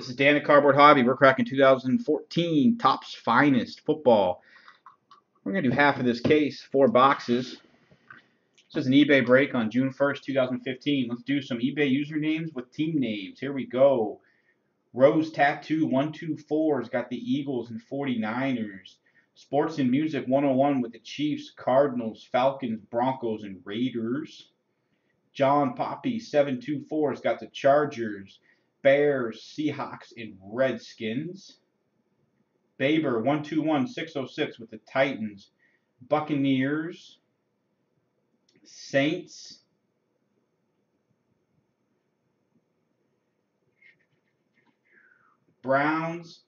This is Dan at Cardboard Hobby. We're cracking 2014 Topps Finest Football. We're going to do half of this case, four boxes. This is an eBay break on June 1st, 2015. Let's do some eBay usernames with team names. Here we go. Rose Tattoo 124 has got the Eagles and 49ers. Sports and Music 101 with the Chiefs, Cardinals, Falcons, Broncos, and Raiders. John Poppy 724 has got the Chargers, Bears, Seahawks, and Redskins. Baber 121 606 with the Titans, Buccaneers, Saints, Browns,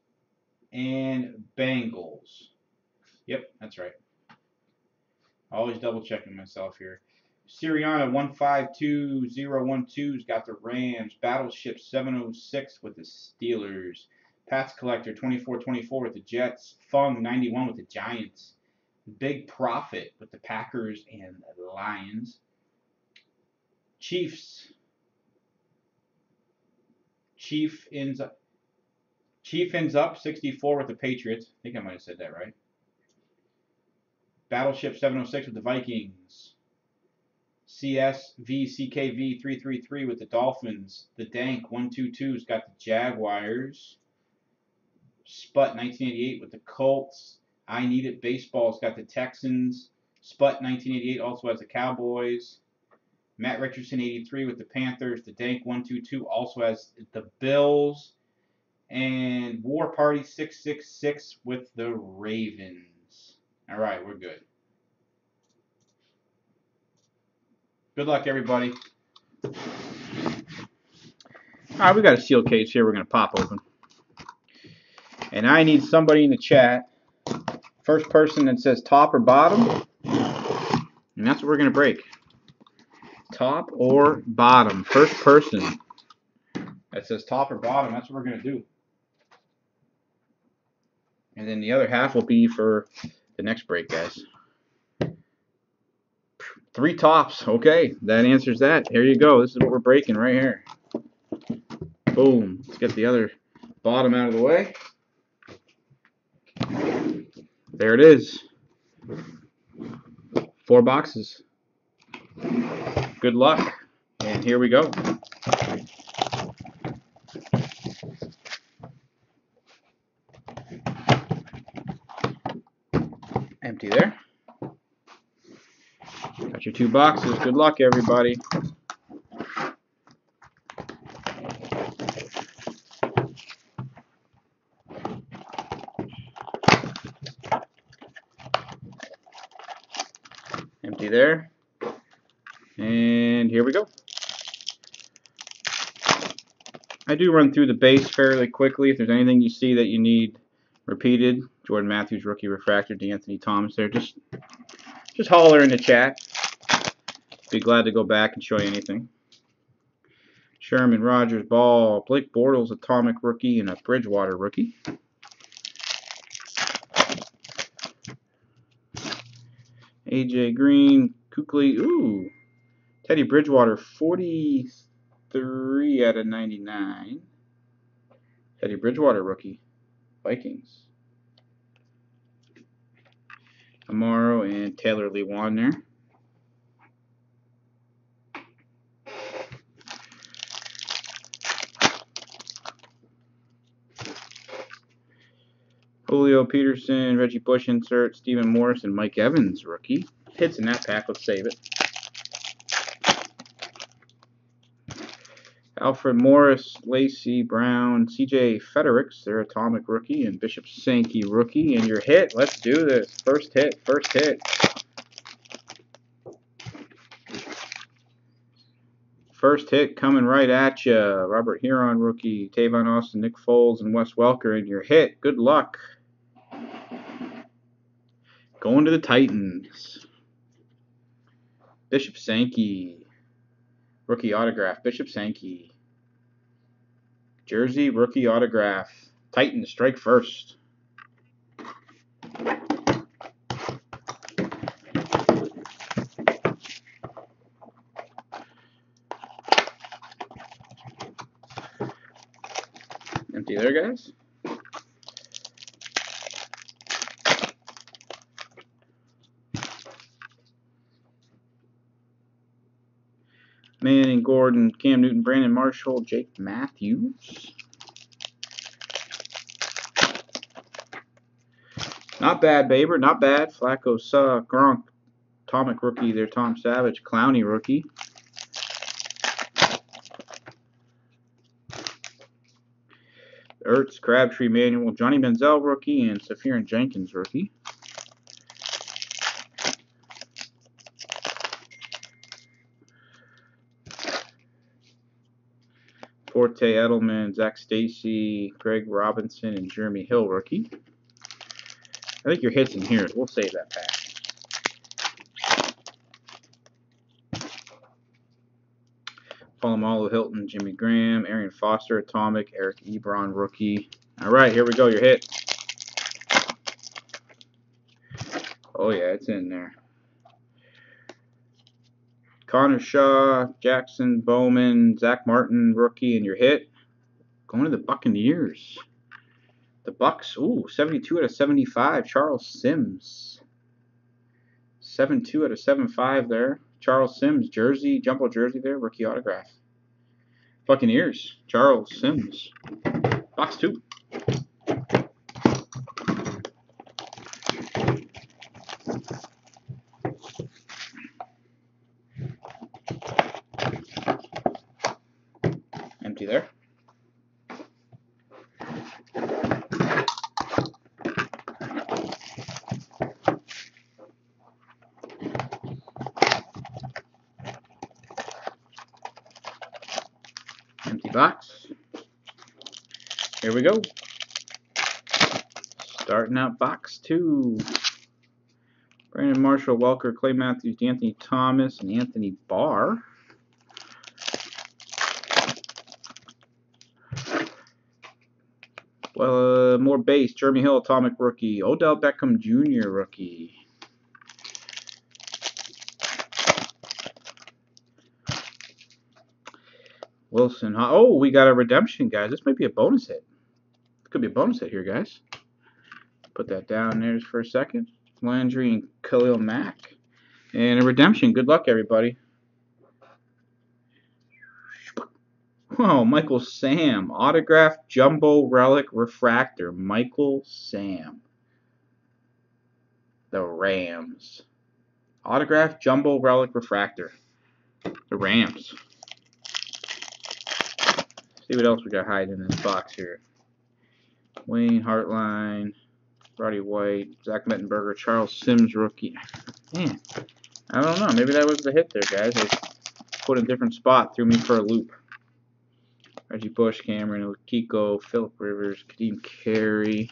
and Bengals. Yep, that's right. Always double checking myself here. Siriana 152012's got the Rams. Battleship 706 with the Steelers. Pats Collector 2424 with the Jets. Fung 91 with the Giants. Big Profit with the Packers and the Lions. Chiefs. Chief ends up Chief ends up 64 with the Patriots. I think I might have said that right. Battleship 706 with the Vikings. CSVCKV333 with the Dolphins. The Dank 122's got the Jaguars. Sput 1988 with the Colts. I Need It Baseball's got the Texans. Sput 1988 also has the Cowboys. Matt Richardson 83 with the Panthers. The Dank 122 also has the Bills. And War Party 666 with the Ravens. All right, we're good. Good luck, everybody. All right, we got a seal case here we're going to pop open. And I need somebody in the chat. First person that says top or bottom. And that's what we're going to break. Top or bottom. First person that says top or bottom, that's what we're going to do. And then the other half will be for the next break, guys. Three tops. Okay, that answers that. Here you go. This is what we're breaking right here. Boom. Let's get the other bottom out of the way. There it is. Four boxes. Good luck. And here we go. Empty there. Two boxes. Good luck, everybody. Empty there. And here we go. I do run through the base fairly quickly. If there's anything you see that you need repeated, Jordan Matthews, rookie refractor, De'Anthony Thomas there, just just holler in the chat. Be glad to go back and show you anything. Sherman, Rogers, Ball, Blake Bortles, Atomic rookie, and a Bridgewater rookie. AJ Green, Kuechly, ooh, Teddy Bridgewater, 43 out of 99. Teddy Bridgewater rookie, Vikings. Amaro and Taylor Lewan there. Julio Peterson, Reggie Bush insert, Stephen Morris, and Mike Evans rookie. Hits in that pack. Let's save it. Alfred Morris, Lacey Brown, CJ Fiedorowicz, their atomic rookie, and Bishop Sankey rookie. And your hit. Let's do this. First hit. First hit. First hit coming right at you. Robert Herron rookie, Tavon Austin, Nick Foles, and Wes Welker. And your hit. Good luck. Going to the Titans. Bishop Sankey. Rookie autograph. Bishop Sankey. Jersey rookie autograph. Titans strike first. Empty there, guys. Manning, Gordon, Cam Newton, Brandon Marshall, Jake Matthews. Not bad, Baber. Not bad. Flacco, suck. Gronk, Atomic rookie there. Tom Savage, Clowney rookie. Ertz, Crabtree, Manuel, Johnny Manziel rookie, and Seferian Jenkins rookie. Forte, Edelman, Zac Stacy, Greg Robinson, and Jeremy Hill rookie. I think your hits in here. We'll save that pack. Polamalu, Hilton, Jimmy Graham, Arian Foster, Atomic, Eric Ebron, rookie. All right, here we go. Your hit. Oh yeah, it's in there. Connor Shaw, Jackson Bowman, Zack Martin, rookie, and your hit. Going to the Buccaneers. The Bucks, ooh, 72 out of 75. Charles Sims. 7-2 out of 7-5 there. Charles Sims, jersey, jumbo jersey there, rookie autograph. Buccaneers, Charles Sims. Box 2. Empty there. Empty box. Here we go. Starting out box two. Brandon Marshall, Welker, Clay Matthews, Anthony Thomas, and Anthony Barr. Well, uh, more base. Jeremy Hill, Atomic rookie. Odell Beckham Jr. rookie. Wilson. Oh, we got a redemption, guys. This might be a bonus hit. Could be a bonus hit here, guys. Put that down there for a second. Landry and Khalil Mack. And a redemption. Good luck, everybody. Oh, Michael Sam. Autograph Jumbo Relic Refractor. Michael Sam. The Rams. Autograph Jumbo Relic Refractor. The Rams. See what else we got hiding in this box here. Wayne Hartline, Roddy White, Zach Mettenberger, Charles Sims rookie. Man, I don't know. Maybe that was the hit there, guys. They put a different spot, threw me for a loop. Reggie Bush, Cameron, Kiko, Philip Rivers, Ka'Deem Carey.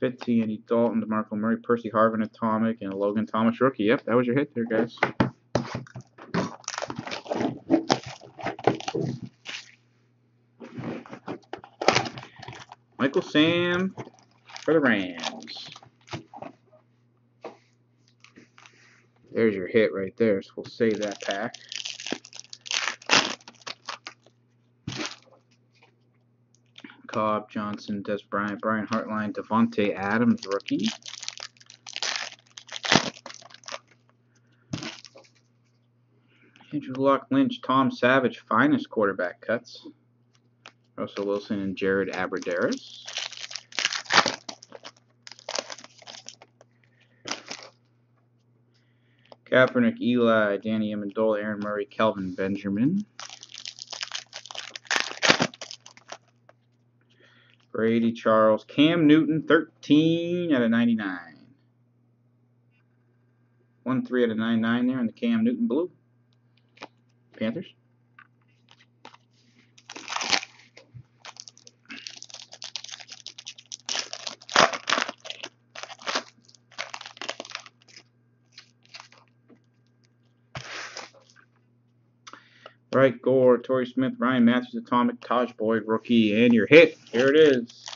Fitzy, Andy Dalton, DeMarco Murray, Percy Harvin, Atomic, and Logan Thomas rookie. Yep, that was your hit there, guys. Michael Sam for the Rams. There's your hit right there, so we'll save that pack. Cobb, Johnson, Dez Bryant, Brian Hartline, Davante Adams, rookie. Andrew Luck, Lynch, Tom Savage, finest quarterback cuts. Russell Wilson and Jared Abbrederis. Kaepernick, Eli, Danny Amendola, Aaron Murray, Kelvin Benjamin. Brady Charles, Cam Newton, 13 out of 99. 1 3 out of 99 there in the Cam Newton blue. Panthers. Right, Gore, Torrey Smith, Ryan Mathews, Atomic, Tajh Boyd, rookie, and your hit. Here it is.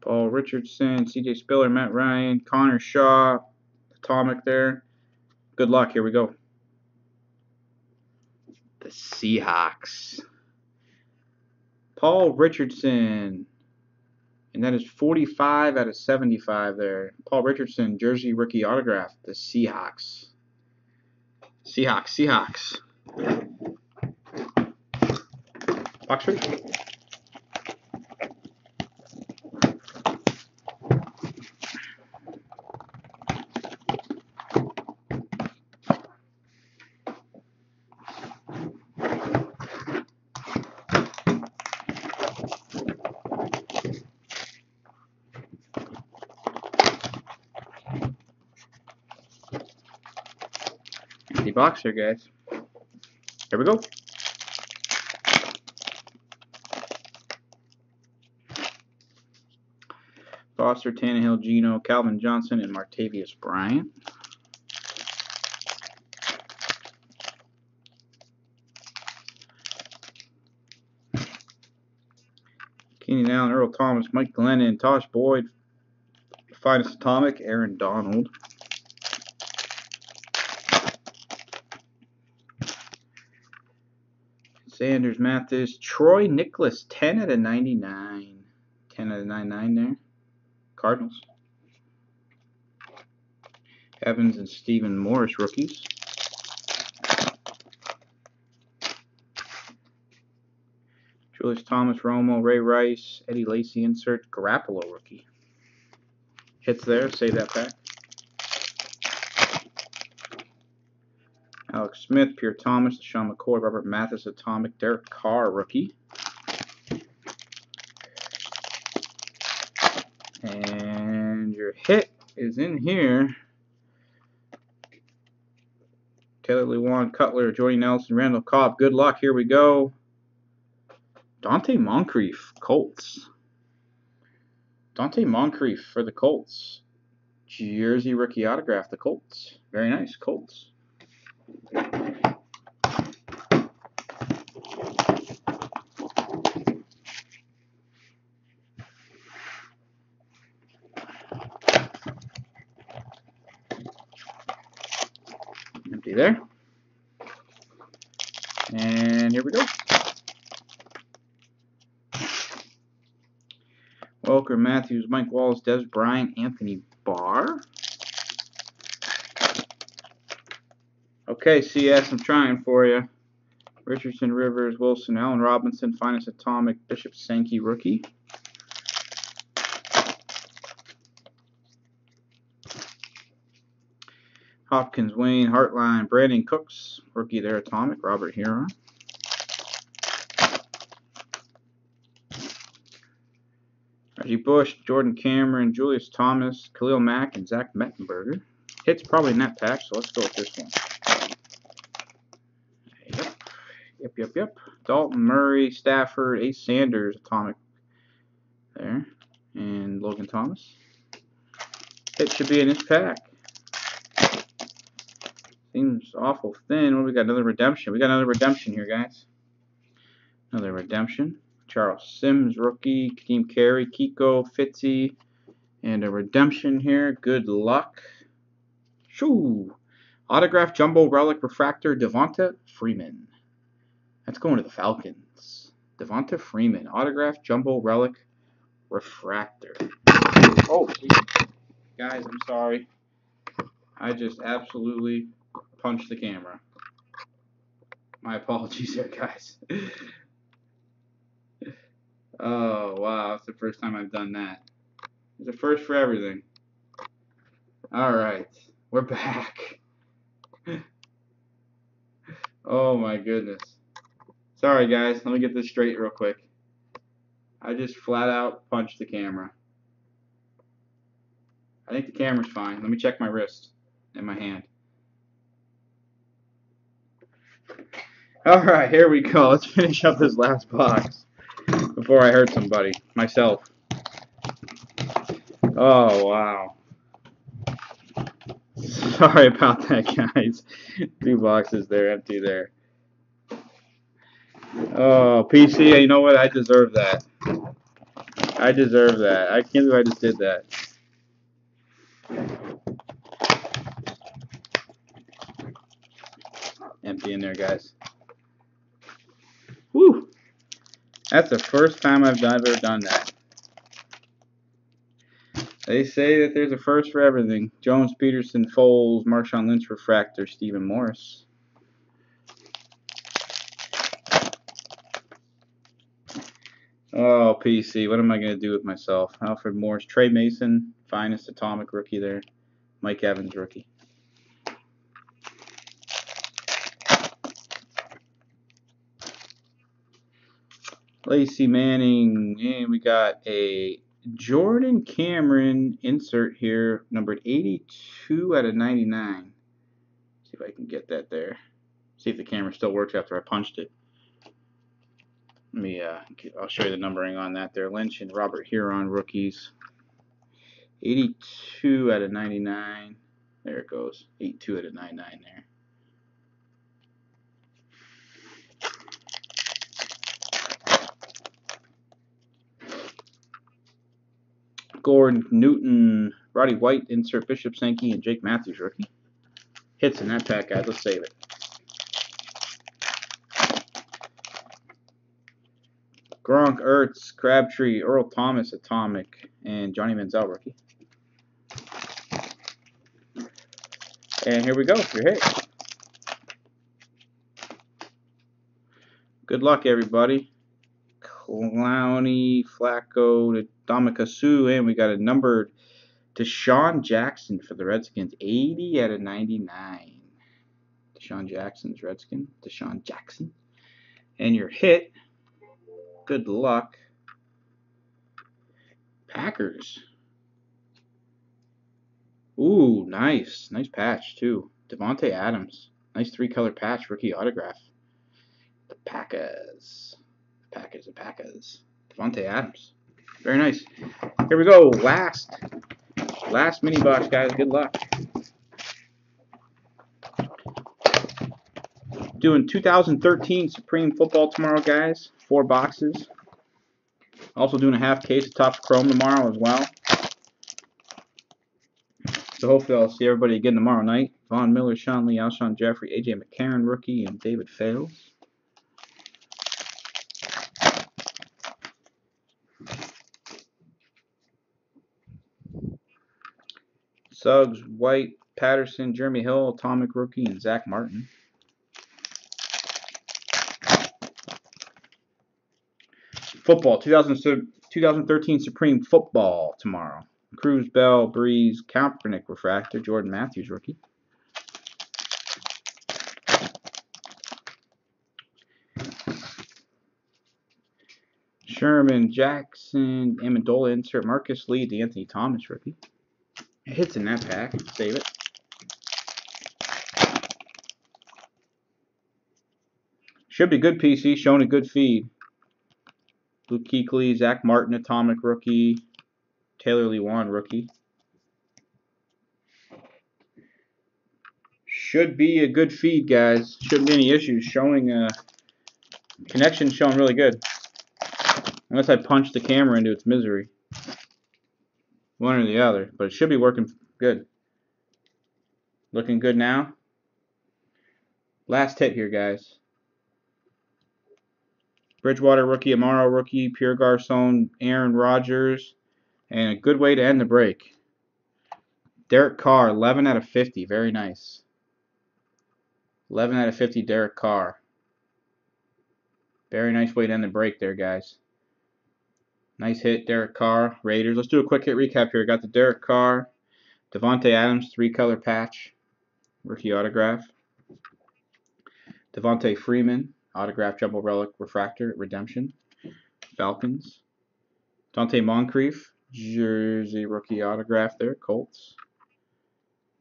Paul Richardson, C.J. Spiller, Matt Ryan, Connor Shaw, Atomic there. Good luck. Here we go. The Seahawks. Paul Richardson. And that is 45 out of 75 there. Paul Richardson, jersey rookie autograph. The Seahawks. Seahawks, Seahawks. Oxford. Empty box here, guys. Here we go. Foster, Tannehill, Geno, Calvin Johnson, and Martavis Bryant. Keenan Allen, Earl Thomas, Mike Glennon, Tajh Boyd, Finest Atomic, Aaron Donald. Sanders, Mathis, Troy Niklas, 10 out of 99. 10 out of 99 there. Cardinals. Evans and Stephen Morris rookies. Julius Thomas, Romo, Ray Rice, Eddie Lacy insert, Garoppolo rookie. Hits there, save that pack. Alex Smith, Pierre Thomas, Sean McCoy, Robert Mathis, Atomic, Derek Carr rookie. And your hit is in here. Taylor Lewan, Cutler, Jordy Nelson, Randall Cobb. Good luck. Here we go. Donte Moncrief, Colts. Donte Moncrief for the Colts. Jersey rookie autograph, the Colts. Very nice, Colts. Empty there. And here we go. Welker, Matthews, Mike Wallace, Dez Bryant, Anthony Barr. Okay, CS, I'm trying for you. Richardson, Rivers, Wilson, Allen Robinson, Finest Atomic, Bishop Sankey, rookie. Hopkins, Wayne, Hartline, Brandin Cooks, rookie there, Atomic, Robert Herron. Reggie Bush, Jordan Cameron, Julius Thomas, Khalil Mack, and Zach Mettenberger. Hits probably in that pack, so let's go with this one. Yep, yep, yep, yep. Dalton Murray, Stafford, Ace Sanders, Atomic there, and Logan Thomas. It should be in this pack. Seems awful thin. What we got? Another redemption. We got another redemption here, guys. Another redemption. Charles Sims, rookie. Ka'Deem Carey, Kiko, Fitzy, and a redemption here. Good luck. Shoo! Autograph Jumbo Relic Refractor Devonta Freeman. That's going to the Falcons. Devonta Freeman. Autograph Jumbo Relic Refractor. Oh, guys, I'm sorry. I just absolutely punched the camera. My apologies there, guys. oh, wow. That's the first time I've done that. It's a first for everything. Alright. We're back. oh, my goodness. Sorry, guys. Let me get this straight real quick. I just flat out punched the camera. I think the camera's fine. Let me check my wrist and my hand. Alright, here we go. Let's finish up this last box before I hurt somebody. Myself. Oh, wow. Sorry about that, guys. Two boxes there, empty there. Oh, PC, you know what? I deserve that. I deserve that. I can't believe I just did that. Empty in there, guys. Whew. That's the first time I've ever done that. They say that there's a first for everything. Jones, Peterson, Foles, Marshawn Lynch, Refractor, Stephen Morris. Oh, PC, what am I going to do with myself? Alfred Morris, Tre Mason, finest atomic rookie there. Mike Evans, rookie. Laci Manning, and we got a Jordan Cameron insert here, numbered 82 out of 99. See if I can get that there. See if the camera still works after I punched it. Let me, uh, I'll show you the numbering on that there. Lynch and Robert Herron rookies. 82 out of 99. There it goes. 82 out of 99 there. Gordon Newton, Roddy White, insert Bishop Sankey, and Jake Matthews rookie. Hits in that pack, guys. Let's save it. Gronk, Ertz, Crabtree, Earl Thomas, Atomic, and Johnny Manziel rookie. And here we go, your hit. Good luck, everybody. Clowney, Flacco, to Sue, and we got a numbered DeSean Jackson for the Redskins, 80 out of 99. DeSean Jackson's Redskin, DeSean Jackson. And your hit, good luck, Packers. Ooh, nice. Nice patch, too. Davante Adams. Nice three-color patch, rookie autograph. The Packers. The Packers, the Packers. Davante Adams. Very nice. Here we go. Last. Last mini box, guys. Good luck. Doing 2013 Supreme Football tomorrow, guys. Four boxes. Also doing a half case of Topps Chrome tomorrow as well. So hopefully I'll see everybody again tomorrow night. Von Miller, Sean Lee, Alshon Jeffery, AJ McCarron rookie, and David Fales. Suggs, White, Patterson, Jeremy Hill, Atomic Rookie, and Zack Martin. Football, 2000, 2013 Supreme Football tomorrow. Cruz, Bell, Brees, Kaepernick Refractor, Jordan Matthews Rookie. Sherman, Jackson, Amendola insert, Marqise Lee, De'Anthony Thomas Rookie. It hits in that pack. Save it. Should be good PC, showing a good feed. Luke Kuechly, Zack Martin, Atomic Rookie. Taylor Lewan, Rookie. Should be a good feed, guys. Shouldn't be any issues. Showing uh, connection showing really good. Unless I punch the camera into its misery. One or the other, but it should be working good. Looking good now. Last hit here, guys. Bridgewater rookie, Amaro rookie, Pierre Garcon, Aaron Rodgers, and a good way to end the break. Derek Carr, 11 out of 50. Very nice. 11 out of 50, Derek Carr. Very nice way to end the break there, guys. Nice hit, Derek Carr, Raiders. Let's do a quick hit recap here. Got the Derek Carr, Davante Adams, three-color patch, rookie autograph. Devonta Freeman, autograph jumbo relic refractor, redemption. Falcons. Donte Moncrief, jersey rookie autograph there, Colts.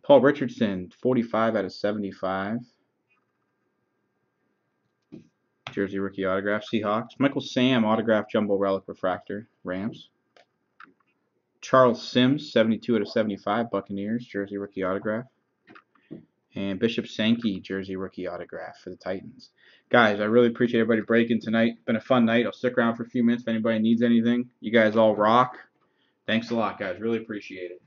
Paul Richardson, 45 out of 75. Jersey rookie autograph, Seahawks. Michael Sam, autograph jumbo relic refractor, Rams. Charles Sims, 72 out of 75, Buccaneers, jersey rookie autograph. And Bishop Sankey, jersey rookie autograph for the Titans. Guys, I really appreciate everybody breaking tonight. Been a fun night. I'll stick around for a few minutes if anybody needs anything. You guys all rock. Thanks a lot, guys. Really appreciate it.